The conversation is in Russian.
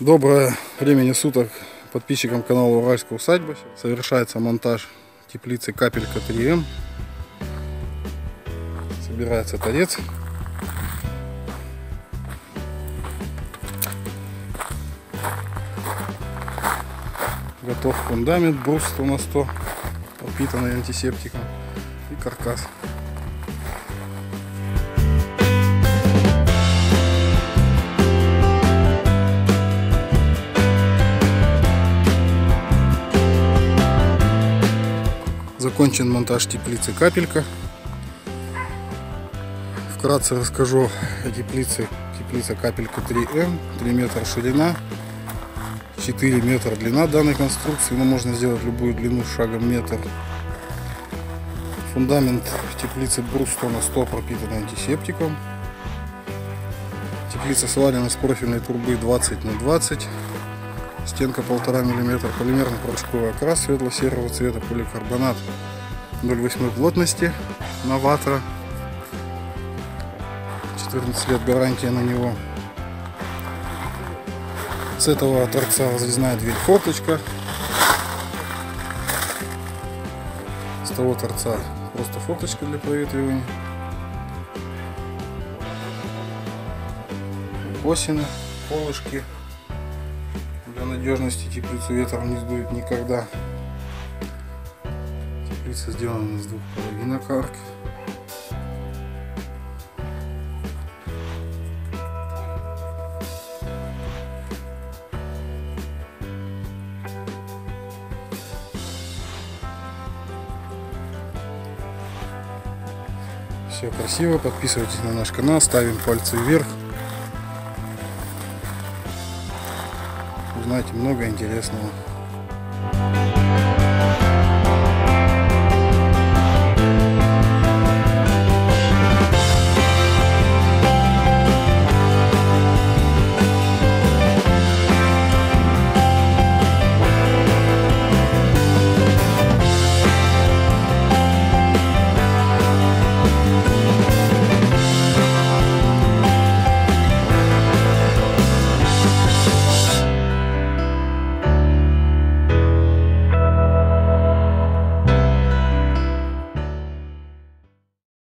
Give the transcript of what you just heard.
Доброе времени суток подписчикам канала Уральская усадьба. Совершается монтаж теплицы капелька 3М. Собирается торец. Готов фундамент, брус 100 на 100, пропитанный антисептиком и каркас. Закончен монтаж теплицы капелька. Вкратце расскажу о теплице. Теплица капелька 3М, 3 метра ширина, 4 метра длина данной конструкции, но можно сделать любую длину шагом метр. Фундамент теплицы брус 100 на 100 пропитан антисептиком. Теплица свалена с профильной трубы 20 на 20. Стенка 1,5 мм, полимерный порошковый окрас светло-серого цвета, поликарбонат 0,8 плотности на ватра. 14 лет гарантия на него. С этого торца разрезная дверь форточка. С того торца просто форточка для проветривания. Осины, колышки. Надежности теплицу ветром не сдует никогда. Теплица сделана из двух половинок арк. Все красиво. Подписывайтесь на наш канал, ставим пальцы вверх. Узнаете много интересного.